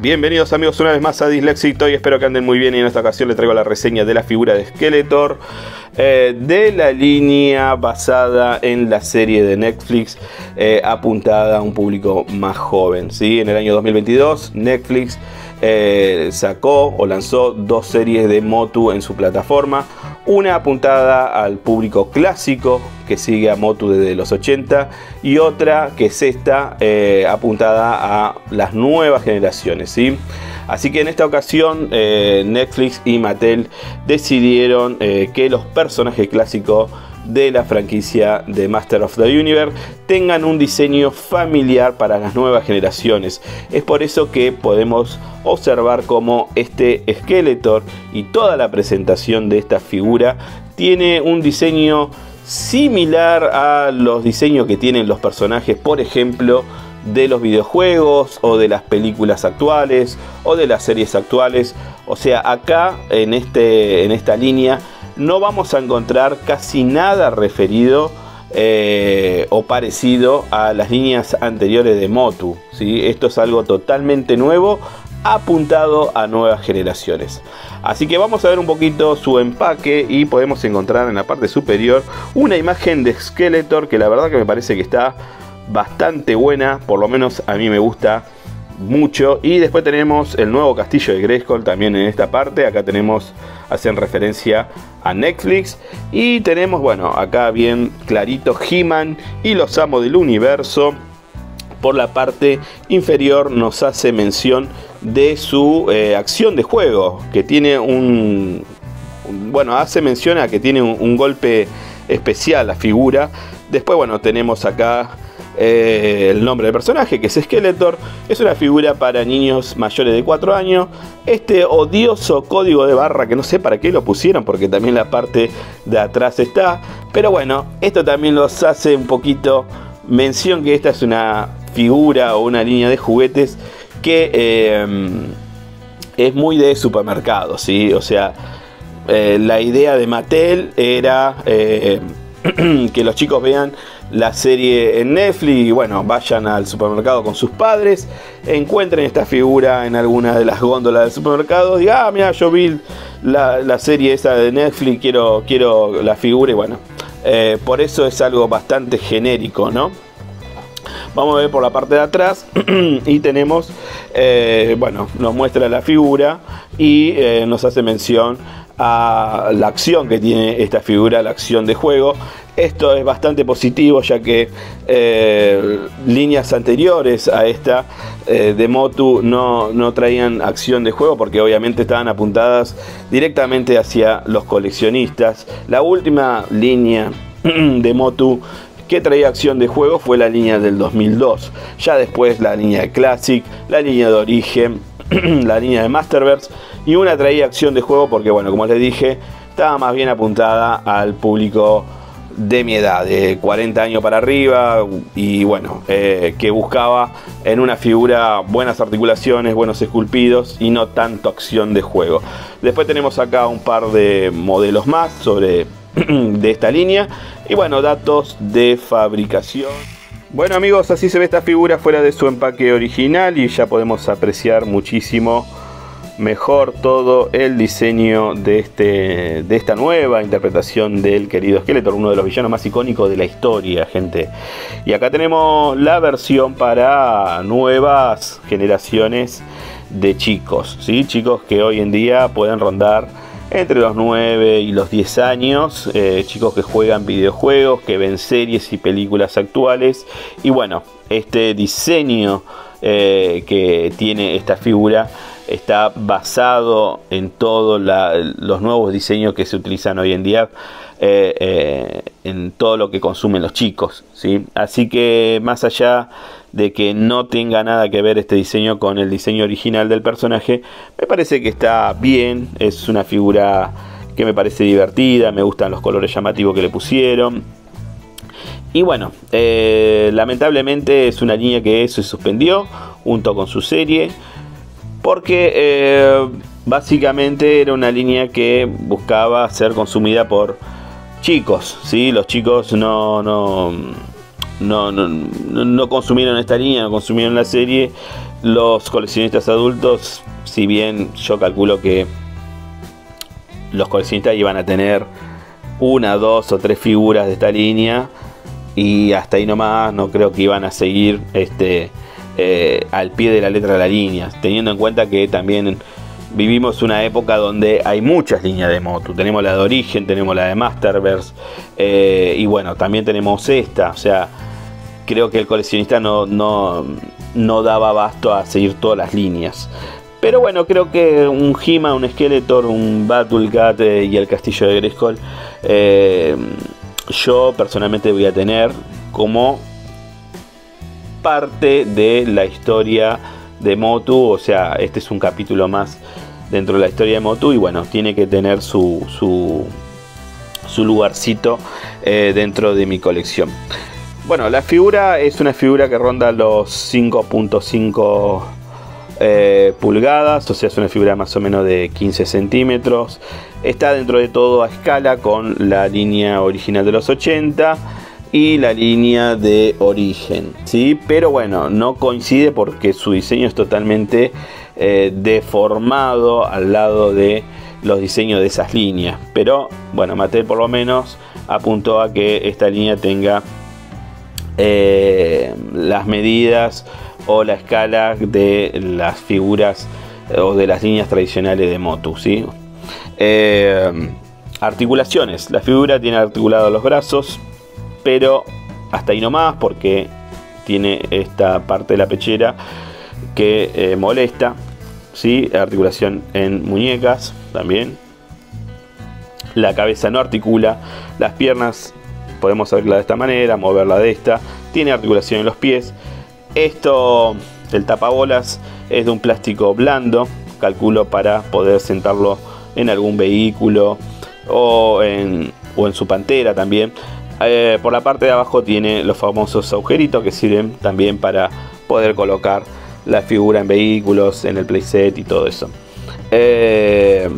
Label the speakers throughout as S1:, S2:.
S1: Bienvenidos amigos una vez más a Dyslexito y espero que anden muy bien y en esta ocasión les traigo la reseña de la figura de Skeletor eh, de la línea basada en la serie de Netflix eh, apuntada a un público más joven. ¿sí? En el año 2022 Netflix eh, sacó o lanzó dos series de Motu en su plataforma. Una apuntada al público clásico que sigue a Motu desde los 80 y otra que es esta eh, apuntada a las nuevas generaciones. ¿sí? Así que en esta ocasión eh, Netflix y Mattel decidieron que los personajes clásicos de la franquicia de Master of the Universe tengan un diseño familiar para las nuevas generaciones. Es por eso que podemos observar cómo este Skeletor y toda la presentación de esta figura tiene un diseño similar a los diseños que tienen los personajes, por ejemplo, de los videojuegos o de las películas actuales o de las series actuales. O sea, acá en, este, en esta línea no vamos a encontrar casi nada referido eh, o parecido a las líneas anteriores de Motu. ¿sí? Esto es algo totalmente nuevo, apuntado a nuevas generaciones. Así que vamos a ver un poquito su empaque y podemos encontrar en la parte superior una imagen de Skeletor que la verdad que me parece que está bastante buena, por lo menos a mí me gusta mucho. Y después tenemos el nuevo castillo de Grayskull también en esta parte. Acá tenemos, hacen referencia a Netflix. Y tenemos, bueno, acá bien clarito He-Man y los amos del universo. Por la parte inferior nos hace mención de su eh, acción de juego, que tiene un, bueno, hace mención a que tiene un golpe especial la figura. Después, bueno, tenemos acá eh, el nombre del personaje, que es Skeletor, es una figura para niños mayores de 4 años. Este odioso código de barra que no sé para qué lo pusieron, porque también la parte de atrás está. Pero bueno, esto también los hace un poquito mención que esta es una figura o una línea de juguetes que eh, es muy de supermercado, ¿sí? O sea, eh, la idea de Mattel era que los chicos vean la serie en Netflix y bueno, vayan al supermercado con sus padres, encuentren esta figura en alguna de las góndolas del supermercado, digan, ah, mira, yo vi la, serie esa de Netflix, quiero, quiero la figura y bueno, eh, por eso es algo bastante genérico, ¿no? Vamos a ver por la parte de atrás y tenemos, eh, bueno, nos muestra la figura y eh, nos hace mención a la acción que tiene esta figura, la acción de juego. Esto es bastante positivo ya que eh, líneas anteriores a esta eh, de Motu no, no traían acción de juego porque obviamente estaban apuntadas directamente hacia los coleccionistas. La última línea de Motu que traía acción de juego fue la línea del 2002. Ya después la línea de Classic, la línea de Origen, la línea de Masterverse y una traía acción de juego porque, bueno, como les dije, estaba más bien apuntada al público de mi edad, de 40 años para arriba, y bueno, eh, que buscaba en una figura buenas articulaciones, buenos esculpidos y no tanto acción de juego. Después tenemos acá un par de modelos más sobre de esta línea y bueno, datos de fabricación. Bueno amigos, así se ve esta figura fuera de su empaque original y ya podemos apreciar muchísimo mejor todo el diseño de, este, de esta nueva interpretación del querido Skeletor, uno de los villanos más icónicos de la historia, gente. Y acá tenemos la versión para nuevas generaciones de chicos, ¿sí? chicos que hoy en día pueden rondar entre los 9 y los 10 años, eh, chicos que juegan videojuegos, que ven series y películas actuales. Y bueno, este diseño eh, que tiene esta figura está basado en todos los nuevos diseños que se utilizan hoy en día, eh, eh, en todo lo que consumen los chicos. ¿sí? Así que más allá de que no tenga nada que ver este diseño con el diseño original del personaje, me parece que está bien, es una figura que me parece divertida, me gustan los colores llamativos que le pusieron. Y bueno, eh, lamentablemente es una línea que se suspendió junto con su serie porque eh, básicamente era una línea que buscaba ser consumida por chicos, ¿sí? Los chicos no, no, no, no, consumieron esta línea, no consumieron la serie los coleccionistas adultos, si bien yo calculo que los coleccionistas iban a tener una, dos o tres figuras de esta línea y hasta ahí nomás no creo que iban a seguir este eh, al pie de la letra de la línea, teniendo en cuenta que también vivimos una época donde hay muchas líneas de Motu. Tenemos la de Origen, tenemos la de Masterverse eh, y bueno, también tenemos esta. O sea, creo que el coleccionista no, no, no daba abasto a seguir todas las líneas. Pero bueno, creo que un He-Man, un Skeletor, un Battle Cat eh, y el Castillo de Grayskull, yo personalmente voy a tener como parte de la historia de Motu. O sea, este es un capítulo más dentro de la historia de Motu y bueno, tiene que tener su, su, su lugarcito eh, dentro de mi colección. Bueno, la figura es una figura que ronda los 5.5 eh, pulgadas, o sea, es una figura más o menos de 15 centímetros. Está dentro de todo a escala con la línea original de los 80 y la línea de origen, ¿sí? Pero bueno, no coincide porque su diseño es totalmente eh, deformado al lado de los diseños de esas líneas. Pero bueno, Mattel por lo menos apuntó a que esta línea tenga eh, las medidas o la escala de las figuras eh, o de las líneas tradicionales de Motu. ¿sí? Articulaciones. La figura tiene articulados los brazos, pero hasta ahí nomás porque tiene esta parte de la pechera que eh, molesta. ¿sí? Articulación en muñecas también. La cabeza no articula. Las piernas podemos abrirla de esta manera, moverla de esta. Tiene articulación en los pies. Esto, el tapabolas, es de un plástico blando, calculo para poder sentarlo en algún vehículo o en, su pantera también. Eh, por la parte de abajo tiene los famosos agujeritos que sirven también para poder colocar la figura en vehículos, en el playset y todo eso. Eh,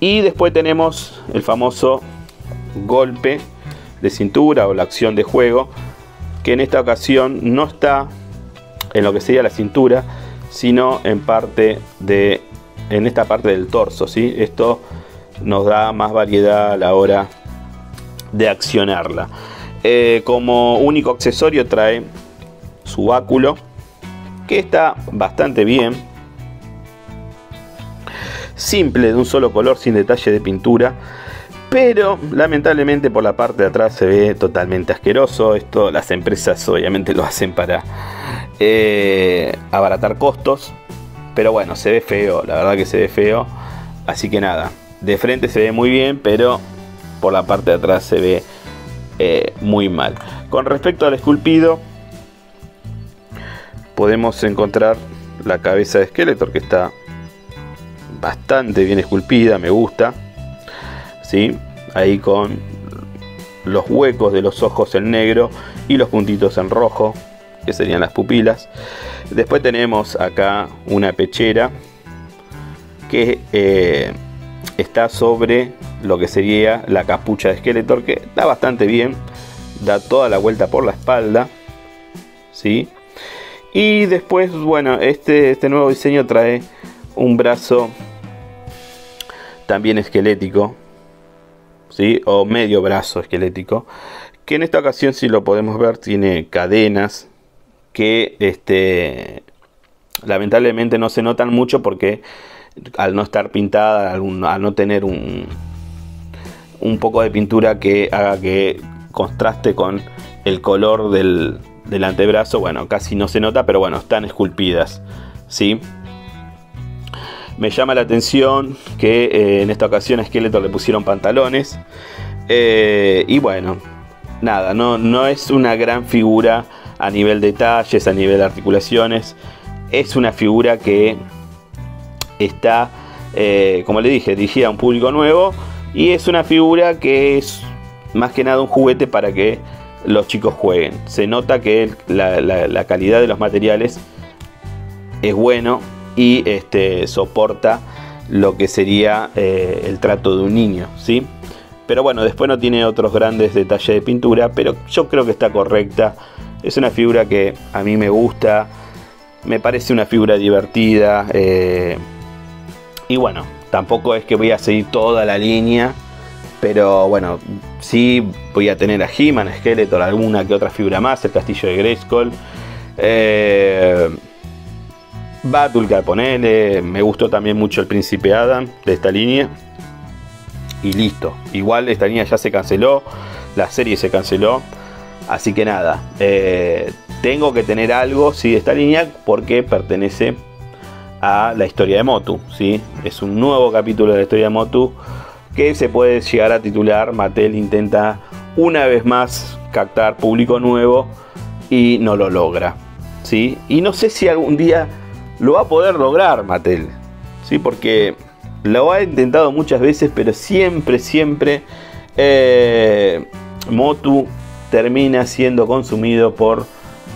S1: y después tenemos el famoso golpe de cintura o la acción de juego, que en esta ocasión no está en lo que sería la cintura, sino en parte de en esta parte del torso, ¿sí? Esto nos da más variedad a la hora de accionarla. Eh, como único accesorio trae su báculo, que está bastante bien. Simple, de un solo color, sin detalle de pintura. Pero lamentablemente por la parte de atrás se ve totalmente asqueroso. Esto las empresas obviamente lo hacen para eh, abaratar costos. Pero bueno, se ve feo, la verdad que se ve feo. Así que nada, de frente se ve muy bien, pero por la parte de atrás se ve eh, muy mal. Con respecto al esculpido, podemos encontrar la cabeza de Skeletor que está bastante bien esculpida, me gusta. ¿sí? Ahí con los huecos de los ojos en negro y los puntitos en rojo que serían las pupilas. Después tenemos acá una pechera que eh, está sobre lo que sería la capucha de Skeletor, que está bastante bien, da toda la vuelta por la espalda. ¿sí? Y después, bueno, este, este nuevo diseño trae un brazo también esquelético, ¿sí? o medio brazo esquelético, que en esta ocasión, si lo podemos ver, tiene cadenas que este, lamentablemente no se notan mucho porque al no estar pintada, al, no tener un, un poco de pintura que haga que contraste con el color del, del antebrazo, bueno, casi no se nota, pero bueno, están esculpidas, ¿sí? Me llama la atención que eh, en esta ocasión a Skeletor le pusieron pantalones. Eh, y bueno, nada, no, no es una gran figura a nivel detalles, a nivel articulaciones. Es una figura que está, eh, como le dije, dirigida a un público nuevo y es una figura que es más que nada un juguete para que los chicos jueguen. Se nota que la, calidad de los materiales es bueno y este, soporta lo que sería eh, el trato de un niño, ¿sí? Pero bueno, después no tiene otros grandes detalles de pintura, pero yo creo que está correcta es una figura que a mí me gusta. Me parece una figura divertida. Eh, y bueno, tampoco es que voy a seguir toda la línea. Pero bueno, sí voy a tener a He-Man, Skeletor, alguna que otra figura más, el castillo de Grayskull. Eh, Battle ponele, me gustó también mucho el príncipe Adam de esta línea. Y listo, igual esta línea ya se canceló, la serie se canceló. Así que nada, eh, tengo que tener algo ¿sí? de esta línea porque pertenece a la historia de Motu. ¿sí? Es un nuevo capítulo de la historia de Motu que se puede llegar a titular. Mattel intenta una vez más captar público nuevo y no lo logra. ¿sí? Y no sé si algún día lo va a poder lograr Mattel. ¿sí? Porque lo ha intentado muchas veces, pero siempre, siempre eh, Motu termina siendo consumido por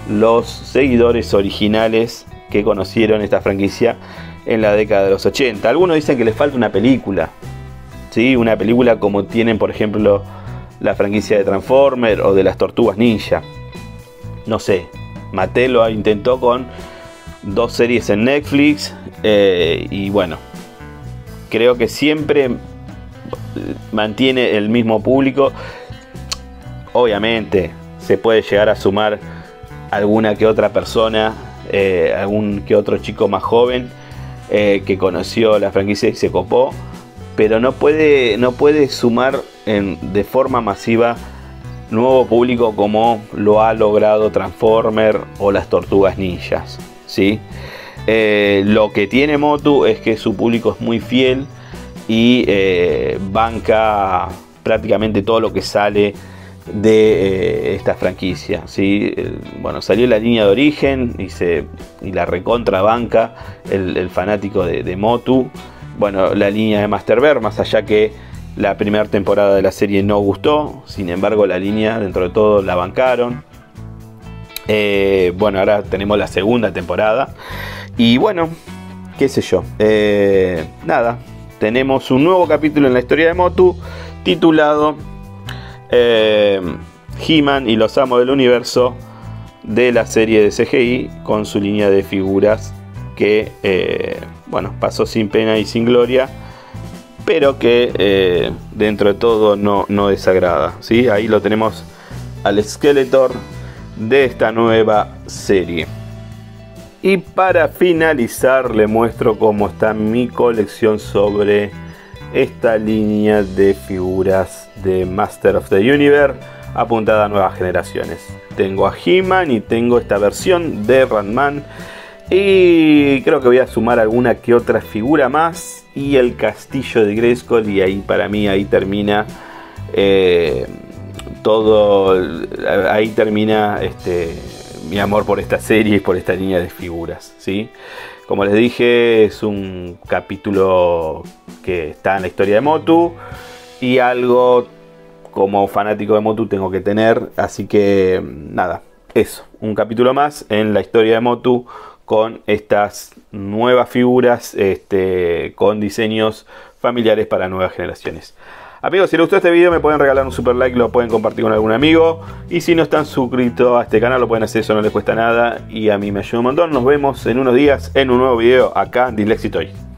S1: los seguidores originales que conocieron esta franquicia en la década de los 80. Algunos dicen que les falta una película, ¿sí? una película como tienen por ejemplo la franquicia de Transformer o de las Tortugas Ninja. No sé, Mattel lo intentó con dos series en Netflix eh, y bueno, creo que siempre mantiene el mismo público obviamente se puede llegar a sumar alguna que otra persona, eh, algún que otro chico más joven eh, que conoció la franquicia y se copó, pero no puede, no puede sumar de forma masiva nuevo público como lo ha logrado Transformer o las Tortugas Ninjas. ¿sí? Eh, lo que tiene Motu es que su público es muy fiel y banca prácticamente todo lo que sale de eh, esta franquicia. ¿sí? bueno, salió la línea de origen y, se, y la recontrabanca el, el fanático de, Motu. Bueno, la línea de Masterverse, más allá que la primera temporada de la serie no gustó, sin embargo la línea dentro de todo la bancaron. Eh, bueno, ahora tenemos la segunda temporada. Y bueno, qué sé yo. Eh, nada, tenemos un nuevo capítulo en la historia de Motu titulado eh, He-Man y los Amos del Universo de la serie de CGI con su línea de figuras que, eh, bueno, pasó sin pena y sin gloria, pero que eh, dentro de todo no, no desagrada. ¿sí? Ahí lo tenemos al Skeletor de esta nueva serie. Y para finalizar le muestro cómo está mi colección sobre esta línea de figuras de Master of the Universe apuntada a nuevas generaciones. Tengo a He-Man y tengo esta versión de Ratman. Y creo que voy a sumar alguna que otra figura más. Y el castillo de Grayskull. Y ahí para mí ahí termina eh, todo. Ahí termina este, mi amor por esta serie y por esta línea de figuras. ¿sí? Como les dije, es un capítulo que está en la historia de Motu y algo como fanático de Motu tengo que tener. Así que nada, eso, un capítulo más en la historia de Motu con estas nuevas figuras este, con diseños familiares para nuevas generaciones. Amigos, si les gustó este video me pueden regalar un super like, lo pueden compartir con algún amigo. Y si no están suscritos a este canal lo pueden hacer, eso no les cuesta nada y a mí me ayuda un montón. Nos vemos en unos días en un nuevo video acá en Dyslexitoy.